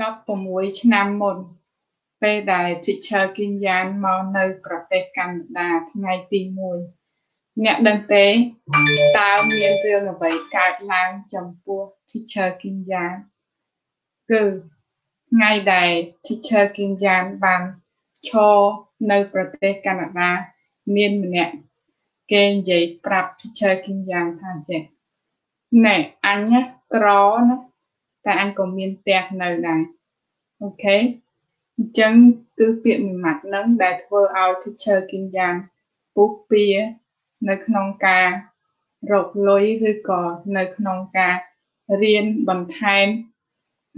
16ឆ្នាំមុន ពេលដែល teacher គីមយ៉ានមកនៅប្រទេសកាណាដាថ្ងៃទី1អ្នកដឹងទេតើមានរឿងអ្វីកើតឡើងចំពោះ teacher គីមយ៉ានគឺថ្ងៃដែល teacher គីមយ៉ានបានឈរនៅប្រទេសកាណាដាមានម្នាក់គេនិយាយប្រាប់ teacher គីមយ៉ានថាចេះណែអញក្រណា តែអញក៏មានផ្ទះនៅដែរអូខេអញ្ចឹងគឺពាក្យមួយម៉ាត់ហ្នឹងដែលធ្វើឲ្យ teacher គិនយ៉ាងពុះពៀនៅក្នុងការរកលុយឬក៏នៅក្នុងការរៀនបន្ថែម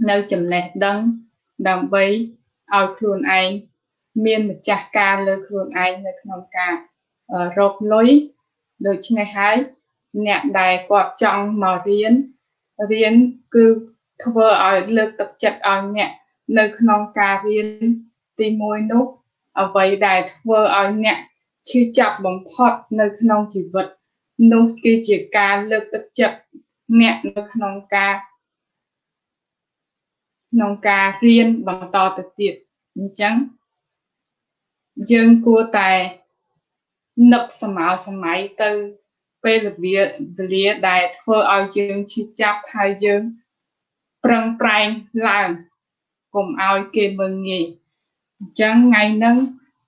នៅចំណេះដឹងដើម្បីឲ្យខ្លួនឯងមានម្ចាស់ការលើខ្លួនឯងនៅក្នុងការរកលុយដូច្នេះហើយអ្នកដែលគាត់ចង់មករៀនរៀនគឺ ធ្វើឲ្យលើកទឹកចិត្តឲ្យអ្នកនៅក្នុងការរៀនទី1នោះអ្វីដែលធ្វើឲ្យអ្នកឈឺចាប់បំផុតនៅក្នុងជីវិតនោះគឺជាការលើកទឹកចិត្តអ្នកនៅក្នុងការក្នុងការរៀនបន្តទៅទៀតអញ្ចឹងយើងគួរតែនឹកសម័យសម័យទៅពេលវេលាដែលធ្វើឲ្យយើងឈឺចាប់ហើយយើង ប្រឹងប្រែងឡើងកុំឲ្យគេមើលងាយអញ្ចឹងថ្ងៃហ្នឹង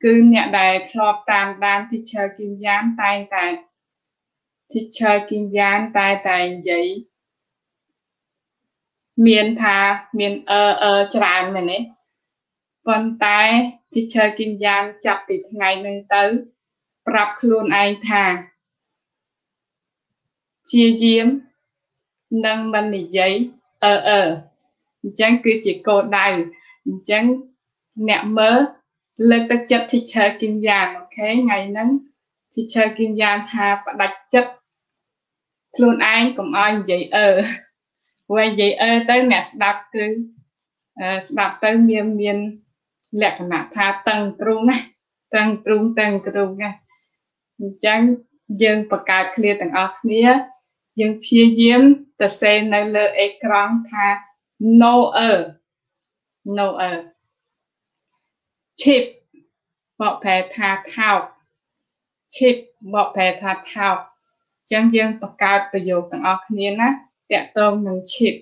គឺអ្នកដែលធ្លាប់តាមដាន teacher គីមយ៉ានតែងតែ teacher គីមយ៉ានតែតែនិយាយមានថាមានអឺអឺច្រើនមែនទេប៉ុន្តែ teacher គីមយ៉ានចាប់ពីថ្ងៃហ្នឹងទៅ ប្រាប់ខ្លួនឯងថាព្យាយាមនឹងមិននិយាយ អឺអឺអញ្ចឹងគឺជាគោលដៅអញ្ចឹងអ្នកមើលលើកទឹកចិត្ត teacher គីមយ៉ានអូខេថ្ងៃហ្នឹង teacher គីមយ៉ានថាផ្ដាច់ចិត្តខ្លួនឯងកុំឲ្យនិយាយអឺព្រោះនិយាយអឺទៅអ្នកស្ដាប់គឺស្ដាប់ទៅមានមានលក្ខណៈថាតឹងទ្រូងណាតឹងទ្រូងតឹងទ្រូងណាអញ្ចឹងយើងបង្កើតឃ្លាទាំងអស់គ្នាយើងព្យាយាម ទៅសេនៅលើអេក្រង់ថា no er no er chip បកប្រែថាថោក chip បកប្រែថាថោកអញ្ចឹងយើងបង្កើតប្រយោគទាំងអស់គ្នាណាតកតងនឹង chip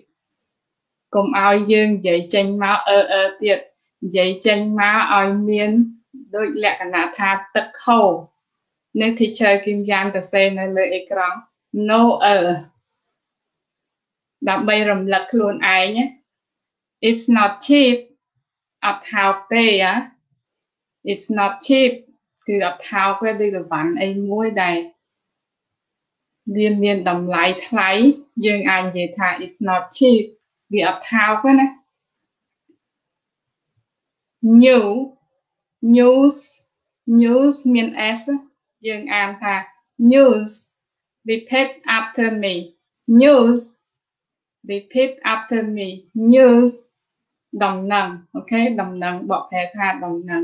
កុំឲ្យយើងនិយាយចេញមកអឺអឺទៀតនិយាយចេញមកឲ្យមានដូចលក្ខណៈថាទឹកខោនៅ teacher គីមយ៉ាងទៅសេនៅលើអេក្រង់ no er ដើម្បីរំលឹកខ្លួនឯង it's not cheap អត់ថោកទេអា it's not cheap គឺអត់ថោកទេដូចរវ៉ាន់អីមួយដែលវាមានតម្លៃថ្លៃយើងអាចនិយាយថា it's not cheap វាអត់ថោកទេណា new news news មាន s យើងអានថា news repeat after me news repeat after me news ដំណឹងអូខេដំណឹងបកប្រែថាដំណឹង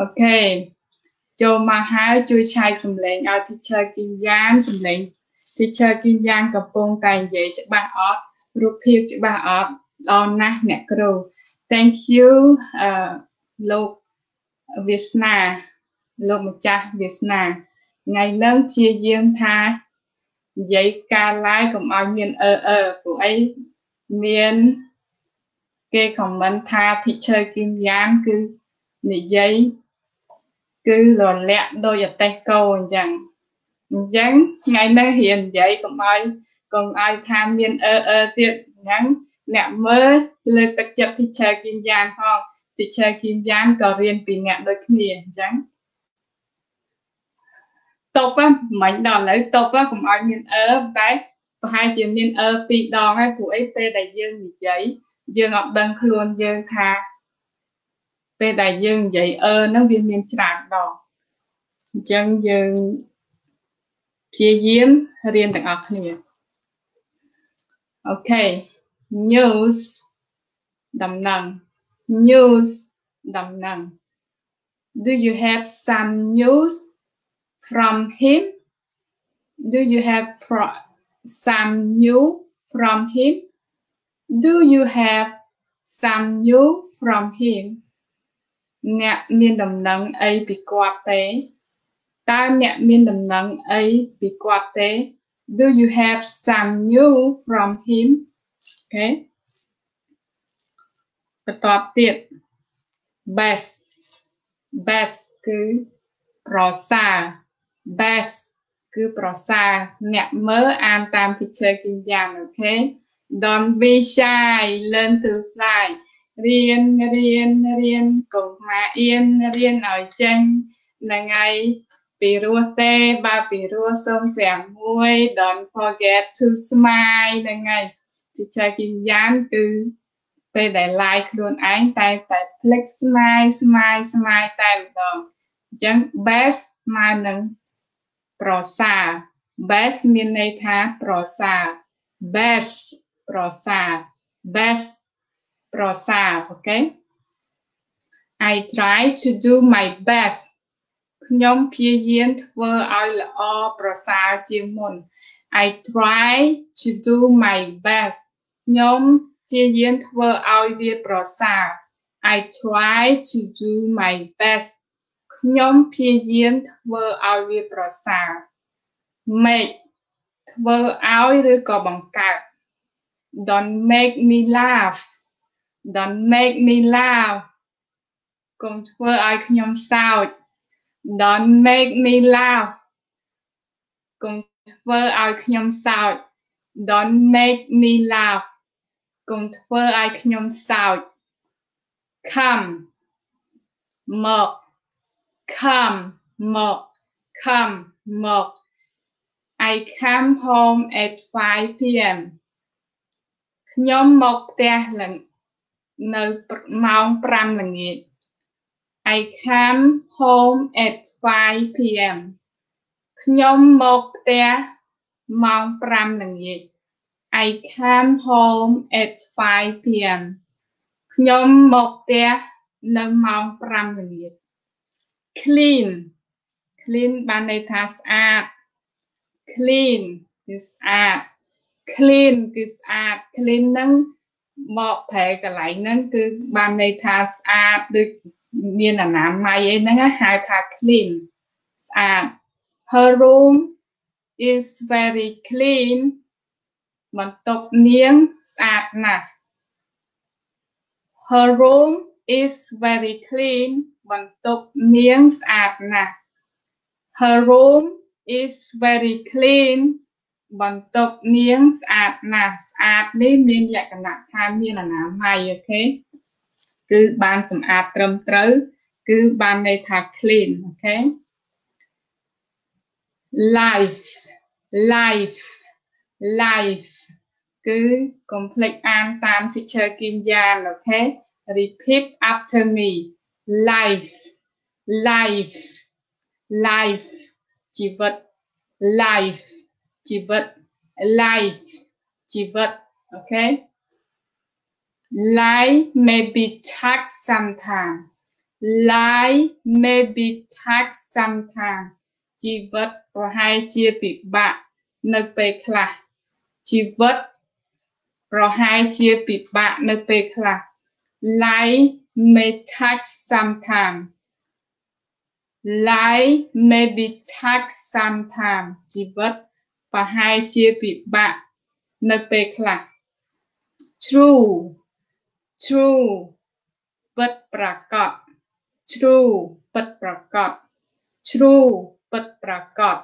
អូខេចូលមកហើយជួយឆែកសម្លេងឲ្យ teacher គីយ៉ាងសម្លេង teacher គីយ៉ាងកំពុងតែនិយាយច្បាស់អត់រូបភាពច្បាស់អត់ល្អណាស់អ្នកគ្រូ thank you អឺលោកវាសនា លោកម្ចាស់វាសនាថ្ងៃនឹងព្យាយាមថា និយាយការ live កុំឲ្យមានអឺអឺព្រោះអីមានគេខមមិនថា teacher គីមយ៉ាងគឺនិយាយគឺរលាក់ដោយអតេះកោអញ្ចឹងអញ្ចឹងថ្ងៃនេះរៀននិយាយកុំឲ្យកុំឲ្យថាមានអឺអឺទៀតអញ្ចឹងអ្នកមើលលើកទឹកចិត្ត teacher គីមយ៉ាងផង teacher គីមយ៉ាងក៏រៀនពីអ្នកដូចគ្នាអញ្ចឹង តប់មិនដល់ឥឡូវតប់កុំឲ្យមានអឺតែប្រហែលជាមានអឺពីរដងហើយព្រោះអីពេលដែលយើងនិយាយយើងអត់ដឹងខ្លួនយើងថាពេលដែលយើងនិយាយអឺហ្នឹងវាមានច្រើនដងអញ្ចឹងយើងព្យាយាមរៀនទាំងអស់គ្នាអូខេ news ដំណឹង news ដំណឹង Do you have some news from him? Do you have some news from him? Do you have some you from him អ្នកមានដំណឹងអីពីគាត់ទេតើអ្នកមានដំណឹងអីពីគាត់ទេ Do you have some new from him អូខេបន្តទៀត best best គឺប្រសើរ best គឺប្រសើរអ្នកមើលអានតាម teacher គីយ៉ាងអូខេ Don't be shy learn to fly រៀនរៀនរៀនកុំខ្មាស់អៀនរៀនឲ្យចេញហ្នឹងហើយពីរោះទេបើពីរោះសូមស្រាំមួយ don't forget to smile ហ្នឹងហើយ teacher គីយ៉ាងគឺពេលដែល like ខ្លួនឯងតែតែភ្លេច smile smile smile តែម្ដងអញ្ចឹង best មកនឹង ប្រសើរ best មានន័យថាប្រសើរ best ប្រសើរ best ប្រសើរអូខេ I try to do my best ខ្ញុំព្យាយាមធ្វើឲ្យល្អប្រសើរជាងមុន I try to do my best ខ្ញុំព្យាយាមធ្វើឲ្យវាប្រសើរ I try to do my best ខ្ញុំព្យាយាមធ្វើឲ្យវាប្រសើរ make ធ្វើឲ្យឬក៏បង្កើត Don't make me laugh Don't make me laugh កុំធ្វើឲ្យខ្ញុំសើច Don't make me laugh កុំធ្វើឲ្យខ្ញុំសើច Don't make me laugh កុំធ្វើឲ្យខ្ញុំសើច Come មក Come មក Come មក I come home at 5 pm ខ្ញុំមកផ្ទះឡើងនៅម៉ោង5ល្ងាច I come home at 5 pm ខ្ញុំមកផ្ទះម៉ោង5ល្ងាច I come home at 5 pm ខ្ញុំមកផ្ទះនៅម៉ោង5ល្ងាច clean clean បានន័យថាស្អាត clean គឺស្អាត clean គឺស្អាត clean ហ្នឹងមកប្រែកន្លែងហ្នឹងគឺបានន័យថាស្អាតដូចមានអនាម័យអីហ្នឹងហៅថា clean ស្អាត her room is very clean បន្ទប់នាងស្អាតណាស់ her room is very clean បន្ទប់នាងស្អាតណាស់ her room is very clean បន្ទប់នាងស្អាតណាស់ស្អាតនេះមានលក្ខណៈថាមានអនាម័យ okay គឺបានសម្អាតត្រឹមត្រូវ គឺបានន័យថា clean okay life life life គឺកុំភ្លេចអានតាម teacher គីមយ៉ាន okay repeat after me life life life ជីវិត life ជីវិត life ជីវិតអូខេ life may be tough sometimes life may be tough sometimes ជីវិតប្រហែលជាពិបាកនៅពេលខ្លះជីវិតប្រហែលជាពិបាកនៅពេលខ្លះ life may touch sometime life may be touch sometime ជីវិតប្រហែលជាពិបាកនៅពេលខ្លះ true true ពិតប្រាកដ true ពិតប្រាកដ true ពិតប្រាកដ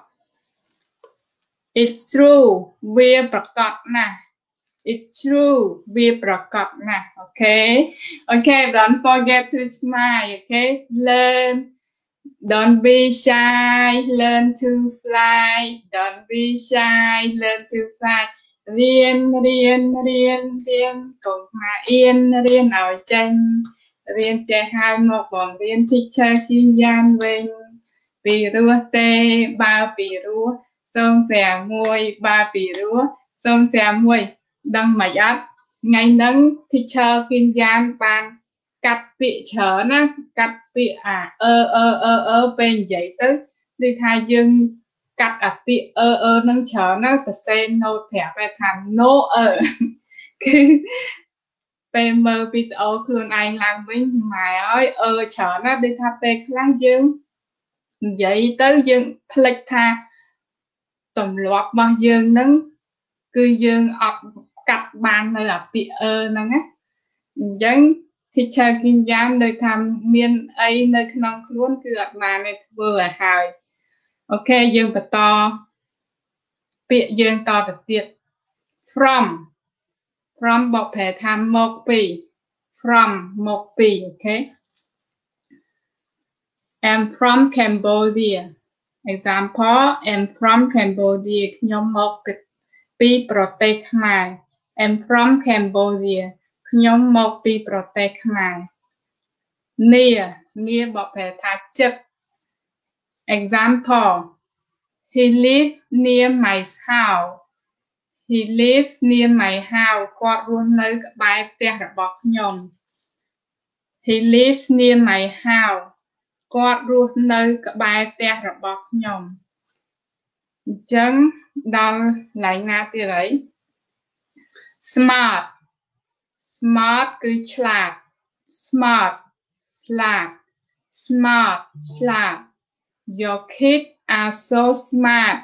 It's true វាប្រាកដណាស់ It's true វាប្រាកដណាស់ okay okay don't forget to smile okay learn don't be shy learn to fly don't be shy learn to fly រៀនរៀនរៀនរៀនកុំខ្មាសអៀនរៀនឲ្យចេះរៀនចេះហើយមកបងរៀន teacher គីយ៉ាងវិញពីរោះទេបើពីរោះសូមស្រាមួយបើពីរោះសូមស្រាមួយ ដឹងមិនអត់ថ្ងៃហ្នឹង teacher គីយ៉ាងបានកាត់ពាក្យច្រើនណាកាត់ពាក្យអាអឺអឺអឺអឺពេលនិយាយទៅដូចថាយើងកាត់អាពាក្យអឺអឺនឹងច្រើនណាសរសេរ note ប្រាប់ថា no អឺគឺពេលមើលវីដេអូខ្លួនឯងឡើងវិញម៉ែអើយអឺច្រើនណាស់ដូចថាពេលខ្លះយើងនិយាយទៅយើងភ្លេចថាទម្លាប់របស់យើងនឹងគឺយើងអត់ កាត់បាននៅអាពាក្យអឺហ្នឹងណាអញ្ចឹង teacher គិញយ៉ានដូចថាមានអីនៅក្នុងខ្លួនគឺអត់បានទេធ្វើឲ្យហើយអូខេយើងបន្តពាក្យយើងតទៅទៀត from from បកប្រែថាមកពី from មកពីអូខេ I'm from Cambodia example I'm from Cambodia ខ្ញុំមកពីប្រទេសខ្មែរ I'm from Cambodia ខ្ញុំមកពីប្រទេសខ្មែរ near near បកប្រែថាចិត្ត example he live near my house he lives near my house គាត់រស់នៅក្បែរផ្ទះរបស់ខ្ញុំ he lives near my house គាត់រស់នៅក្បែរផ្ទះរបស់ខ្ញុំអញ្ចឹងដល់ឡែងណាទៀតហើយ smart smart គឺឆ្លាត smart ឆ្លាត smart ឆ្លាត your kids are so smart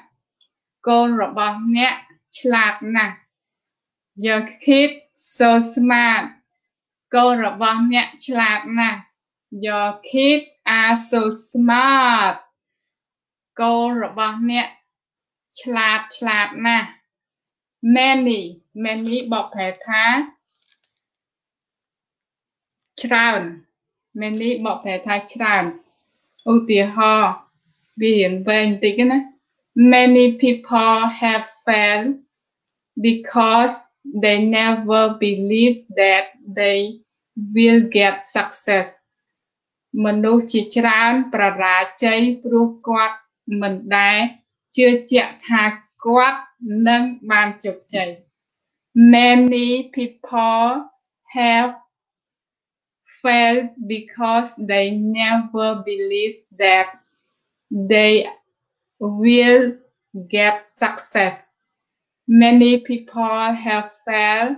កូនរបស់អ្នកឆ្លាតណាស់ your kids so smart កូនរបស់អ្នកឆ្លាតណាស់ your kids are so smart កូនរបស់អ្នកឆ្លាតឆ្លាតណាស់ many many បកប្រែថាច្រើន many បកប្រែថាច្រើនឧទាហរណ៍វារៀងវែងបន្តិចណា many people have failed because they never believe that they will get success មនុស្សជាច្រើនប្ររាជ័យព្រោះគាត់មិនដែលជឿជាក់ថាគាត់នឹងបានជោគជ័យ Many people have failed because they never believe that they will get success. Many people have failed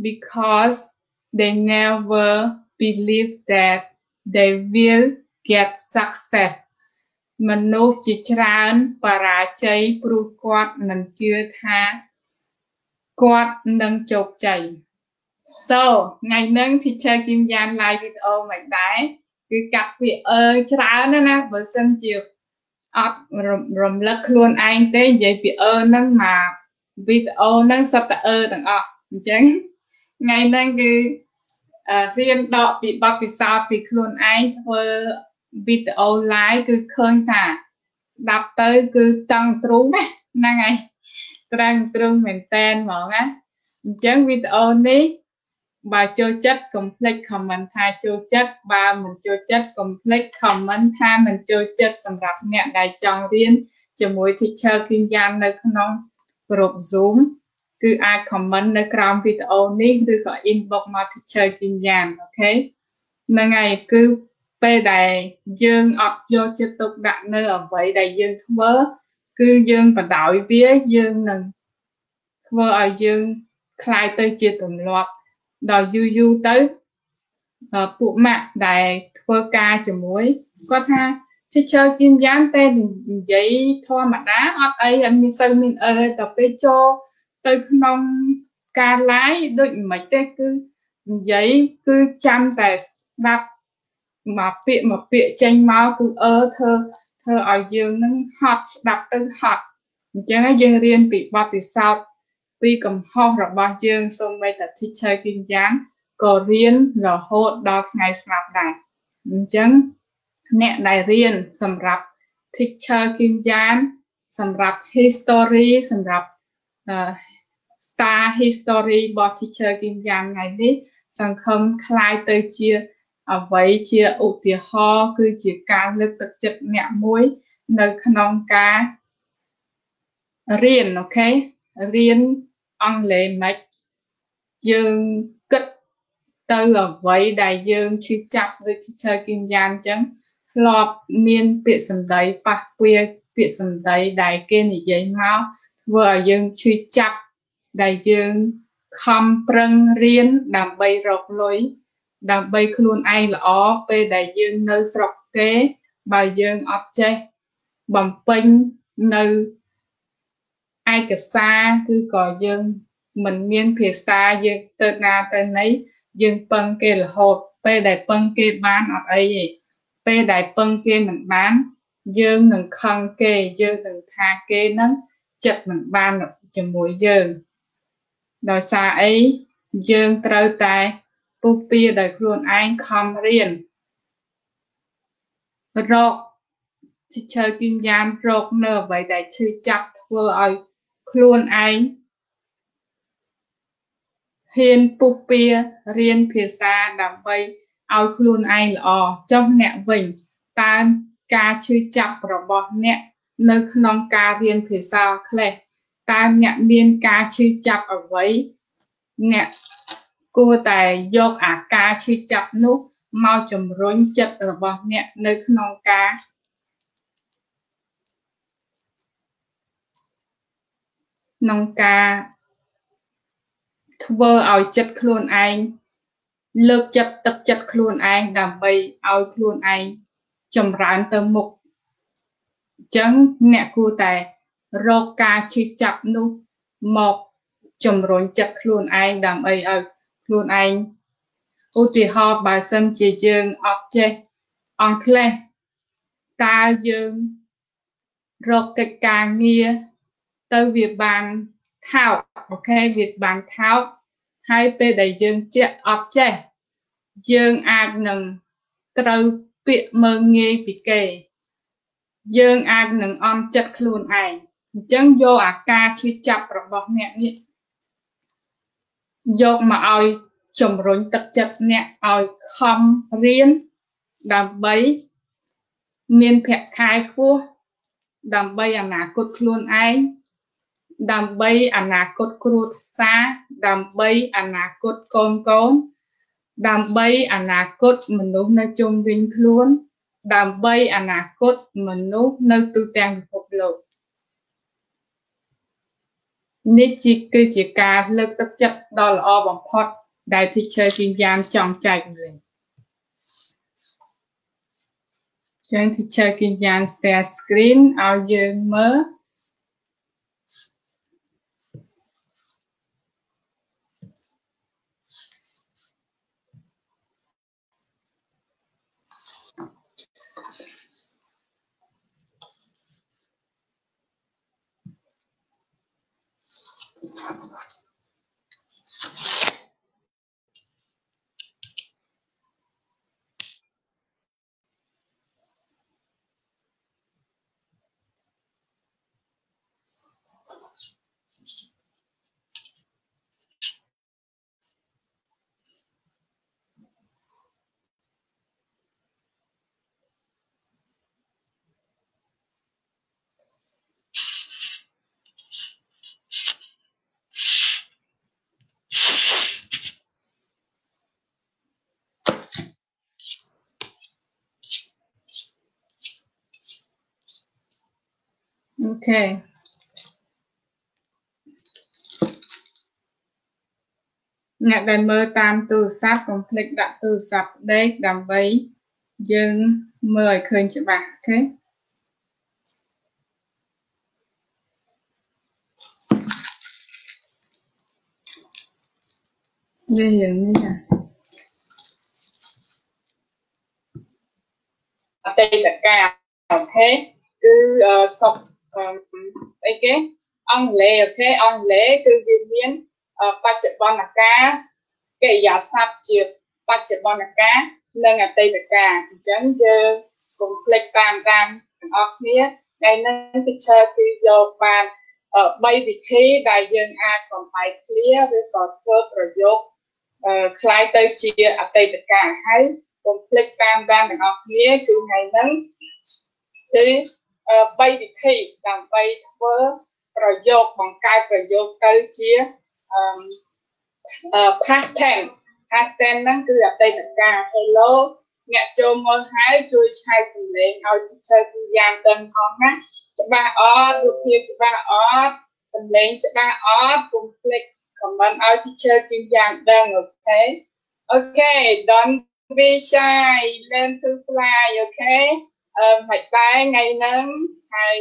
because they never believe that they will get success មនុស្សជាច្រើនបរាជ័យព្រោះគាត់មិនជឿថា គាត់នឹងជោគជ័យ So ថ្ងៃហ្នឹង teacher Kim Yan live វីដេអូមិនដែរគឺកាត់ពាក្យអឺច្រើនណាស់ណាបើសិនជាអត់រំលឹកខ្លួនឯងទេនិយាយពីអឺហ្នឹងមកវីដេអូហ្នឹងសុទ្ធតែអឺទាំងអស់អញ្ចឹងថ្ងៃហ្នឹងគឺរៀនដកពីបទពិសោធន៍ពីខ្លួនឯងធ្វើវីដេអូ live គឺឃើញថាស្ដាប់ទៅគឺតឹងទ្រូងណាហ្នឹងហើយ ត្រង់ទ្រូងមែនតែនហ្មងណាអញ្ចឹងវីដេអូនេះបើចូលចិត្តកុំភ្លេច comment ថាចូលចិត្តបើមិនចូលចិត្តកុំភ្លេច comment ថាមិនចូលចិត្តសម្រាប់អ្នកដែលចង់រៀនជាមួយ teacher គីយ៉ាននៅក្នុងក្រុម Zoom គឺអាច comment នៅក្រោមវីដេអូនេះឬក៏ inbox មក teacher គីយ៉ានអូខេហ្នឹងហើយគឺពេលដែលយើងអត់យកចិត្តទុកដាក់នៅអ្វីដែលយើងធ្វើ គឺយើងបដ ாய் វាយើងនឹងធ្វើឲ្យយើងคลายទៅជាទម្លាប់ដល់យូរយូរទៅពួកម៉ាក់ដែលធ្វើការជាមួយគាត់ថាជិះជើគៀមយ៉ាងតែនិយាយធម្មតាអត់អីអត់មានសូវមានអើតែពេលចូលទៅក្នុងការ live ដូចមិនទេគឺនិយាយគឺចាំតែស្ដាប់មកពាក្យមកពាក្យចេញមកគឺអឺធ្វើ ធ្វើឲ្យយើងនឹងហត់ស្ដាប់ទៅហត់អញ្ចឹងយើងរៀនពីបទពិសោធន៍ពីកំហុសរបស់យើងសូម្បីតែ teacher គីយ៉ាងក៏រៀនរហូតដល់ថ្ងៃស្លាប់ដែរអញ្ចឹងអ្នកដែលរៀនសម្រាប់ teacher គីយ៉ាងសម្រាប់ history សម្រាប់ star history របស់ teacher គីយ៉ាងថ្ងៃនេះសង្ឃឹមคล้ายទៅជា អ្វីជាឧទាហរណ៍គឺជាការលើកទឹកចិត្តអ្នកមួយ នៅក្នុងការរៀនអូខេរៀនអង់គ្លេសមិនយើងគិតទៅអ្វីដែលយើងឈឺចាប់ដូចជាឈើគីយ៉ាងអញ្ចឹងធ្លាប់មានពាក្យសម្ដីប៉ះពាល់ពាក្យសម្ដីដែលគេនិយាយមកធ្វើឲ្យយើងឈឺចាប់ដែលយើងខំប្រឹងរៀនដើម្បីរកលុយ ដើម្បីខ្លួនឯងល្អពេលដែលយើងនៅស្រុកគេបើយើងអត់ចេះបំពេញនៅឯកសារគឺក៏យើងមិនមានភាសាយើងទៅណាទៅណីយើងពឹងគេរហូតពេលដែលពឹងគេបានអត់អីទេពេលដែលពឹងគេមិនបាន យើងនឹងខឹងគេយើងនឹងថាគេនឹងចិត្តមិនបានជាមួយយើងដោយសារអីយើងត្រូវតែ ពុះពៀដោយខ្លួនឯងខំរៀនរកទីឈើគិញយ៉ានរកនៅអ្វីដែលឈឺចាប់ធ្វើឲ្យខ្លួនឯងហ៊ានពុះពៀរៀនភាសាដើម្បីឲ្យខ្លួនឯងល្អចុះអ្នកវិញតើការឈឺចាប់របស់អ្នកនៅក្នុងការរៀនភាសាអង់គ្លេសតើអ្នកមានការឈឺចាប់អ្វីអ្នក គួរតែយកអាការឈឺចាប់នោះមកជំរុញចិត្តរបស់អ្នកនៅក្នុងការក្នុងការធ្វើឲ្យចិត្តខ្លួនឯងលើកចិត្តទឹកចិត្តខ្លួនឯងដើម្បីឲ្យខ្លួនឯងចម្រើនទៅមុខអញ្ចឹងអ្នកគួរតែរកការឈឺចាប់នោះមកជំរុញចិត្តខ្លួនឯងដើម្បីឲ្យ ខ្លួនឯងឧទាហរណ៍បើសិនជាយើងអត់ចេះអង់គ្លេសតើយើងរកកិច្ចការងារទៅវាបានថោកអូខេវាបានថោកហើយពេលដែលយើងចេះអត់ចេះយើងអាចនឹងត្រូវពាក្យមើងងាយពីគេយើងអាចនឹងអន់ចិត្តខ្លួនឯងអញ្ចឹងយកអាការឈឺចាប់របស់អ្នកនេះ យកមកឲ្យជំរុញទឹកចិត្តអ្នកឲ្យខំរៀនដើម្បីមានភក្ខាយខ្ពស់ដើម្បីអនាគតខ្លួនឯងដើម្បីអនាគតគ្រួសារដើម្បីអនាគតកូនកូនដើម្បីអនាគតមនុស្សនៅជុំវិញខ្លួន ដើម្បីអនាគតមនុស្សនៅទូទាំងពិភពលោក នេះជាគឺជាការលើកទឹកចិត្តដ៏ល្អបំផុត ដែល teacher ជាយ៉ាងចង់ចែករំលែកចឹង teacher គិញ្ញា share screen ឲ្យយើងមើល Okay. អ្នកដែលមើលតាមទូរស័ព្ទកុំភ្លេចដាក់ទូរស័ព្ទដេកដើម្បីយើងមើលឲ្យឃើញច្បាស់អូខេនេះយ៉ាងនេះអតីតកាលអូខេគឺសុខ អីគេអង់គ្លេសអូខេអង់គ្លេសគឺវាមានបច្ចុប្បន្នកាលកិរិយាសព្ទជាបច្ចុប្បន្នកាលនិងអតីតកាលអញ្ចឹងយើងកុំភ្លេចតាមតាមទាំងអស់គ្នាថ្ងៃនេះ teacher គឺយកបាន3វិធីដែលយើងអាចបំបែក clear ឬក៏ធ្វើប្រយោគคล้ายទៅជាអតីតកាលហើយកុំភ្លេចតាមតាមទាំងអស់គ្នាគឺថ្ងៃហ្នឹងគឺ 3វិធីដើម្បីធ្វើប្រយោគបង្កើតប្រយោគទៅជាអឺ past tense past tense ហ្នឹងគឺអតីតកាល hello អ្នកចូលមកហើយជួយឆែកសំឡេងឲ្យ teacher គឺយ៉ាងដឹងផងណាច្បាស់អត់រូបភាពច្បាស់អត់សំឡេងច្បាស់អត់កុំភ្លេច comment ឲ្យ teacher គីយ៉ាងដឹងអូខេអូខេ don't be shy learn to fly okay អឺ មិនដែរថ្ងៃហ្នឹងហើយ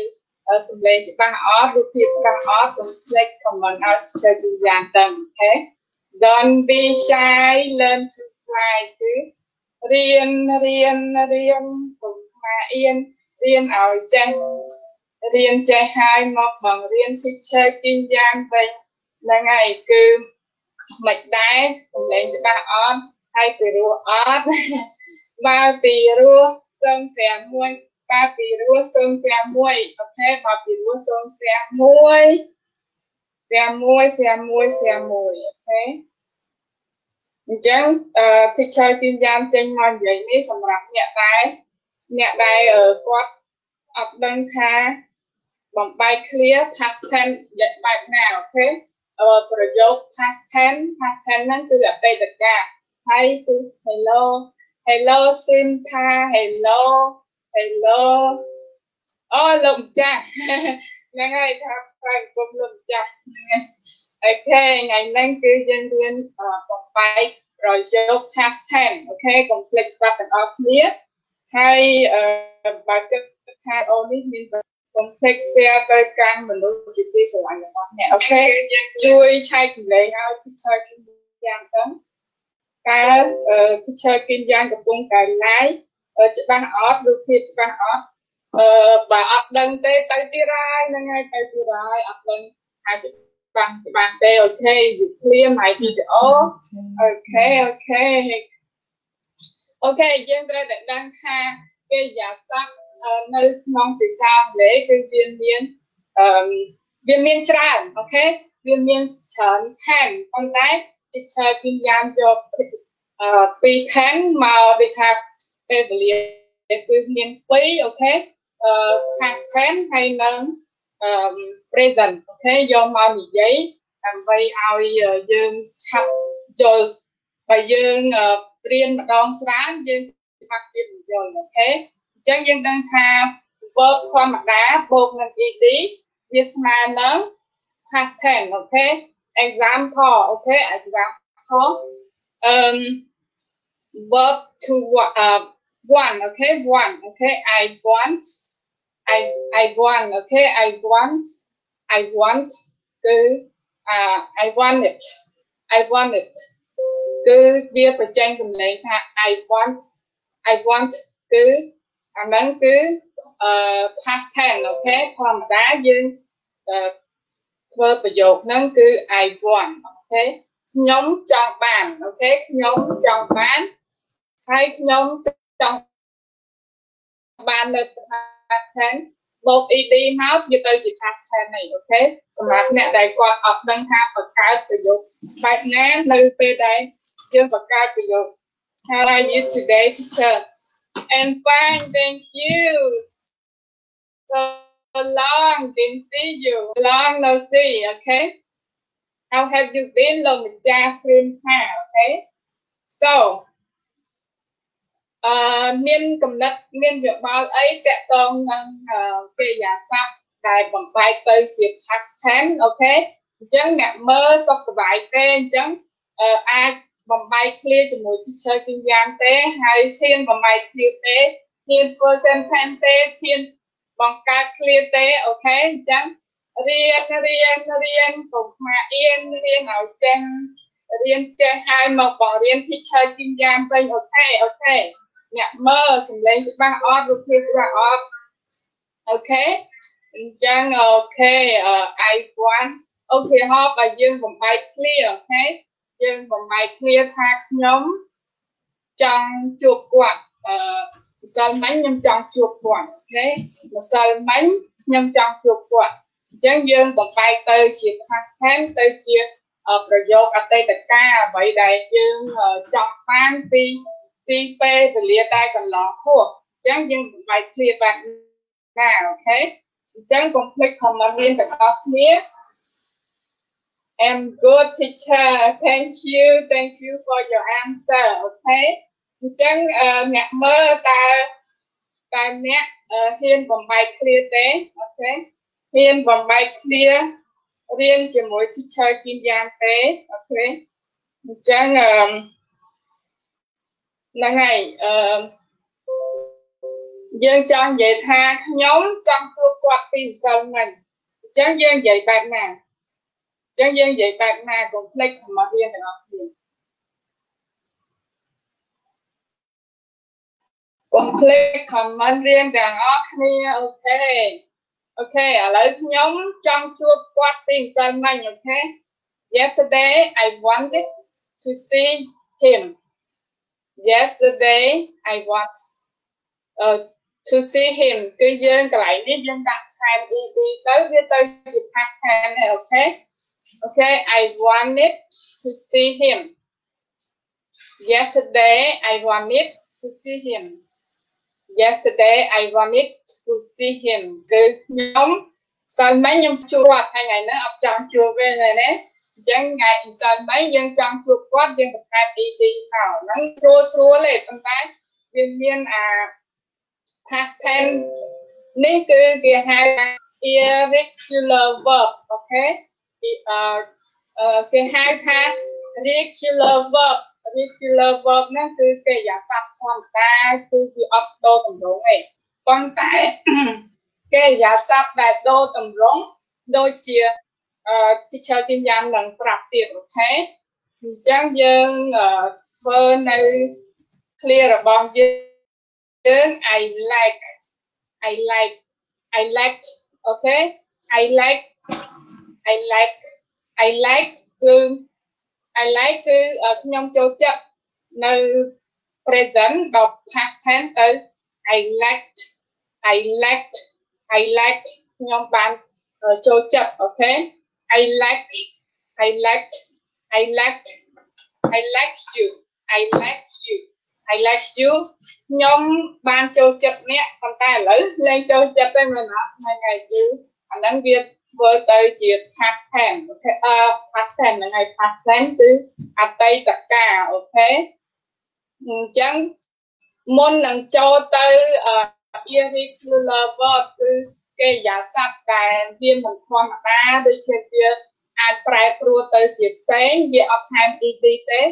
សំឡេងច្បាស់អត់រូបភាពច្បាស់អត់កុំភ្លេច comment ឲ្យ teacher គីយ៉ាងដឹងអូខេ don't be shy learn to fly គឺរៀនរៀនរៀនកុំខ្មាសអៀនរៀនឲ្យចេះរៀនចេះហើយមកបង្រៀន teacher គីយ៉ាងវិញហ្នឹងហើយគឺមិនដែរសំឡេងច្បាស់អត់ហើយពីរោះអត់បើពីរោះសូមស្រាមួយបើពីរោះសូមស្រាមួយអូខេបើពីរោះសូមស្រាមួយស្រាមួយស្រាមួយស្រាមួយអូខេអញ្ចឹងអឺ teacher គីយ៉ាងចេញមកនិយាយនេះសម្រាប់អ្នកដែលអ្នកដែលគាត់អត់ដឹងថាបំបែក clear past tense បែបណាអូខេប្រយោគ past tense past tense ហ្នឹងគឺអតីតកាលហើយគឺ hello hello ស៊ីមថា hello hello អូលោកម្ចាស់ហ្នឹងហើយថាផ្លែគុំលោកម្ចាស់okay ថ្ងៃហ្នឹងគឺយើងរៀនបំបែកប្រយោគ past tense អូខេកុំភ្លេចស្ដាប់ទាំងអស់គ្នាហើយបើគិតថាអូនេះមានកុំភ្លេច share ទៅកាន់មនុស្សជាទីស្រឡាញ់របស់អ្នក okay ជួយឆែកចម្លែងឲ្យ teacher គិនយ៉ាងទៅ តើ teacher គិនយ៉ាងកំពុងតែ live ច្បាស់អត់រូបភាពច្បាស់អត់អឺបើអត់ដឹងទេទៅទីរាយហ្នឹងហើយទៅទីរាយអត់ដឹងអាចច្បាស់ច្បាស់ទេអូខេយូ clear my video អូខេអូខេអូខេយើងត្រូវតែដឹងថាកិរិយាសព្ទនៅក្នុងភាសាអង់គ្លេសគឺវាមានអឺវាមានច្រើនអូខេវាមានច្រើនខែនប៉ុន្តែ teacher គិញយ៉ាងយកអឺពីរខែនមកដូចថាពេលវេលាគឺមាន2អូខេអឺ past tense ហើយនឹងអឺ present អូខេយកមកនិយាយដើម្បីឲ្យយើងឆាប់យល់បើយើងរៀនម្ដងច្រើនយើងច្បាស់ទៀតយល់ okay អញ្ចឹងយើងដឹងថា verb ធម្មតាបូកនឹង ed វាស្មើនឹង past tense okay example អូខេ example um verb to uh one okay one okay i want i i want okay i want i want គឺ uh i want it i want it គឺវាបញ្ចេញសម្លេងថា I want I want គឺអាហ្នឹងគឺអឺ past tense អូខេធម្មតាយើង ធ្វើប្រយោគហ្នឹងគឺ I want អូខេខ្ញុំចង់បានអូខេខ្ញុំចង់បានហើយខ្ញុំចង់បាននៅ past tense បូក ed មកវាទៅជា past tense នេះ okay សម្រាប់អ្នកដែលគាត់អត់ដឹងថាបង្កើតប្រយោគបែបណានៅពេលដែលយើងបង្កើតប្រយោគ How are you today teacher I'm fine thank you so long didn't see you long no see okay how have you been លោកម្ចាស់ស្រីមថា okay so អឺមានកំណត់មានយោបល់អីតកតងនឹងកិរិយាសព្ទដែលបំបែកទៅជា past tense អូខេអញ្ចឹងអ្នកមើលសុខសប្បាយទេអញ្ចឹងអាចបំបែក clear ជាមួយ teacher គីយ៉ាងទេហើយហ៊ានបំបែក clear ទេហ៊ានធ្វើ sentence ទេហ៊ាន បង្កើត clear ទេអូខេអញ្ចឹងរៀនរៀនរៀនកុំខ្មាសអៀនរៀនឲ្យចេះរៀនចេះហើយមកបង្រៀន teacher គីយ៉ាងវិញ okay okay អ្នកមើលសំឡេងច្បាស់អត់រូបភាពច្បាស់អត់អូខេអញ្ចឹងអូខេ I want អូខេហបបើយើងបំបែក clear អូខេយើងបំបែក clear ថាខ្ញុំចង់ជួបគាត់អឺ ម្សិលមិញខ្ញុំចង់ជួបគាត់អូខេម្សិលមិញខ្ញុំចង់ជួបគាត់អញ្ចឹងយើងបំបែកទៅជា past tense ទៅជាប្រយោគអតីតកាលអ្វីដែលយើងចង់បានពីពីពេលវេលាដែលកន្លងហួសអញ្ចឹងយើងបំបែក clear បែបណាអូខេអញ្ចឹងកុំភ្លេច comment រៀនទាំងអស់គ្នា am good teacher thank you thank you for your answer okay អញ្ចឹងអ្នកមើលតើតើអ្នកហ៊ានបំបែក clear ទេអូខេហ៊ានបំបែក clear រៀនជាមួយ teacher គីមយ៉ាងទេអូខេអញ្ចឹងអឺហ្នឹងហើយអឺយើងចង់និយាយថាខ្ញុំចង់ជួបគាត់ពីម្សិលមិញអញ្ចឹងយើងនិយាយបែបណាអញ្ចឹងយើងនិយាយបែបណាកុំភ្លេចខមរៀនទាំងអស់គ្នា កុំភ្លេចខមមិនរៀនទាំងអស់គ្នាអូខេអូខេឥឡូវខ្ញុំចង់ជួបគាត់ពីម្សិលមិញអូខេ Yesterday I wanted to see him yesterday I want uh, to see him គឺយើងកន្លែងនេះយើងដាក់ថែម ed ទៅវាទៅជា past tense ហើយអូខេអូខេ I wanted to see him yesterday I wanted to see him Yesterday I wanted to see him គឺខ្ញុំសិលមិញខ្ញុំជួបគាត់ថ្ងៃនេះអត់ចង់ជួបទេណាអញ្ចឹងថ្ងៃអ៊ីសិលមិញយើងចង់ជួបគាត់យើងបង្កើត ED មកហ្នឹងស្រួលស្រួលទេប៉ុន្តែវាមានអា past tense នេះគឺគេហៅ irregular verb អូខេអឺគេហៅថា regular verb regular verb ហ្នឹងគឺកិរិយាសព្ទធម្មតាគឺវាអត់ដូរទម្រង់ទេប៉ុន្តែកិរិយាសព្ទដែលដូរទម្រង់ដូចជាអឺ teacher ទីយ៉ាងនឹងប្រាប់ទៀតអូខេអញ្ចឹងយើងធ្វើនៅ clear របស់យើង I like I like I liked okay I like I like I like គឺ I like គឺខ្ញុំចូលចិត្តនៅ present ដល់ past tense ទៅ I liked I liked I liked ខ្ញុំបានចូលចិត្តអូខេ I liked I liked I liked I like you I like you I like you ខ្ញុំបានចូលចិត្តអ្នកប៉ុន្តែឥឡូវលែងចូលចិត្តទេមែនអត់ថ្ងៃគឺអាហ្នឹងវា ធ្វើទៅជា past tense okay អឺ past tense ហ្នឹងហើយ past tense គឺអតីតកាល okayអញ្ចឹងមុននឹងចូលទៅ irregular verb គឺកិរិយាសព្ទដែលវាមិនធម្មតាដូចជាវាអាចប្រែប្រួលទៅជាផ្សេងវាអត់ថែម ed ទេ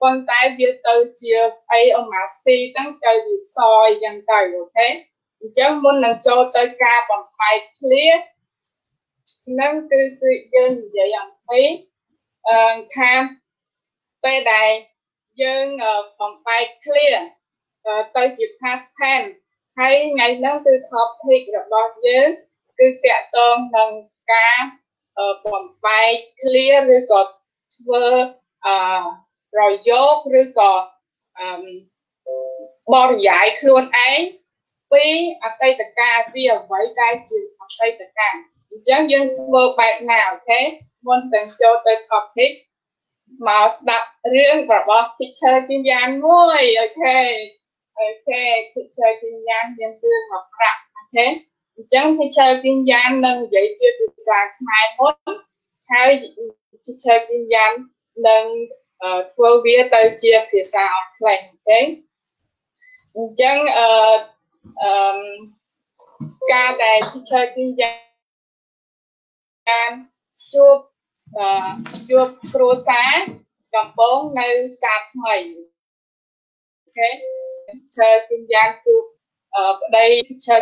ប៉ុន្តែវាទៅជាស្អីអូម៉ាស៊ីហ្នឹងទៅវាសអញ្ចឹងទៅអូខេអញ្ចឹងមុននឹងចូលទៅការបំបែក clear នឹងគឺគឺយើងនិយាយអំពីអឺថាពេលដែលយើងបំបែក clear ទៅជា past tense ហើយថ្ងៃហ្នឹងគឺ topic របស់យើងគឺតកតងនឹងការបំបែក clear ឬក៏ធ្វើអឺប្រយោគឬក៏អឺបរិយាយខ្លួនឯងពីអតីតកាលពីអ្វីដែលជាអតីតកាល អញ្ចឹងយើងធ្វើបែបណា okay មុនទាំងចូលទៅ topic មកស្ដាប់រឿងរបស់ teacher ជាយ៉ាងមួយអូខេអូខេ teacher ជាយ៉ាងមានរឿងមកប្រាប់ okay អញ្ចឹង teacher ជាយ៉ាងនឹងនិយាយជាភាសាខ្មែរមុនហើយ teacher ជាយ៉ាងនឹងធ្វើវាទៅជាភាសាអង់គ្លេស okay អញ្ចឹងអឺអឺការដែល teacher ជាយ៉ាង ជួបអឺជួបគ្រួសារដំបងនៅផ្សារថ្មីអូខេ teacher ជាយ៉ាងជួបប្តី teacher